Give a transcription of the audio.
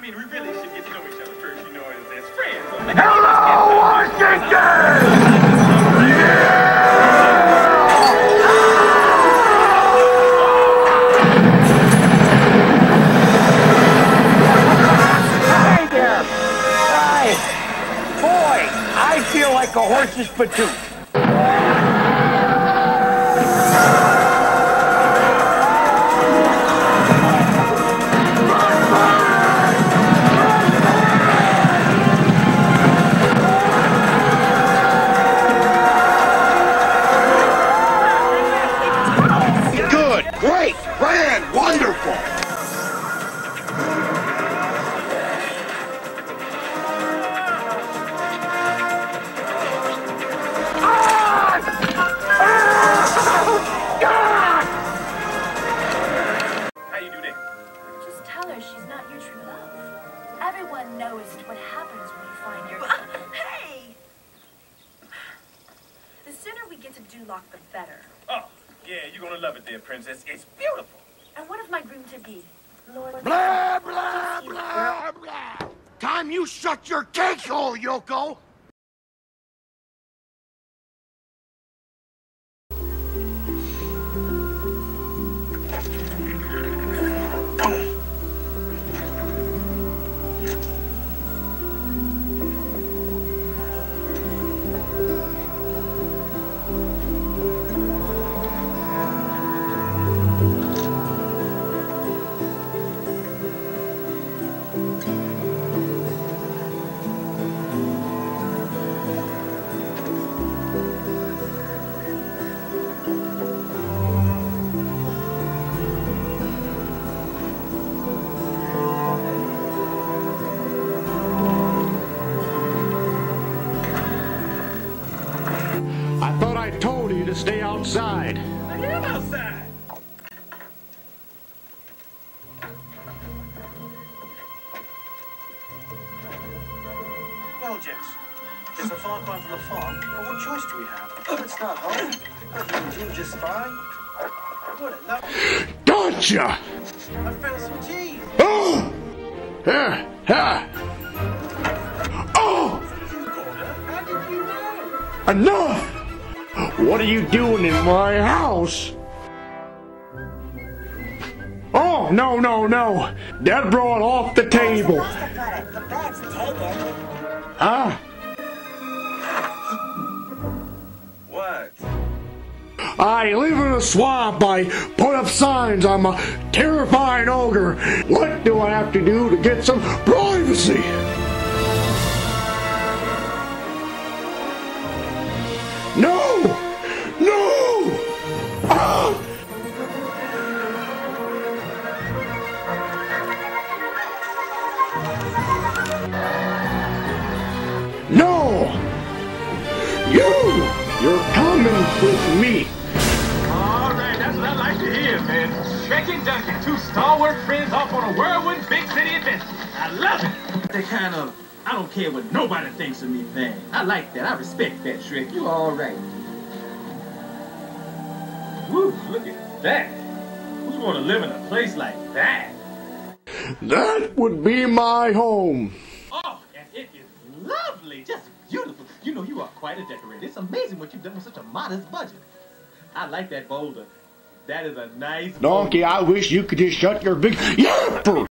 I mean, we really should get to know each other first, you know, as, as friends. Hello, Washington! like a horse's patoot. We get to Duloc, the better. Oh, yeah, you're gonna love it there, princess. It's beautiful. And what of my groom to be? Lord. Blah, blah, blah, blah. Time you shut your cake hole, Yoko. To stay outside. I am outside. Well, gents, it's a far cry from the farm, but what choice do we have? Oh, it's not home. I can do just fine. What a lovely... Gotcha! I found some cheese. Oh! Yeah, yeah. Oh! How did you know? Enough! What are you doing in my house? Oh, no, no, no. That brought off the table. The bag's taken. Huh? What? I live in a swamp. I put up signs. I'm a terrifying ogre. What do I have to do to get some privacy? With me. All right, that's what I like to hear, man. Shrek and Donkey, two stalwart friends off on a whirlwind big city adventure. I love it. They kind of, I don't care what nobody thinks of me thing. I like that. I respect that, Shrek. You all right. Woo, look at that. Who's gonna live in a place like that? That would be my home. Oh, and it is lovely. Just beautiful. You know, you are quite a decorator. It's amazing what you've done with such a modest budget. I like that boulder. That is a nice Donkey, I wish you could just shut your big yapper.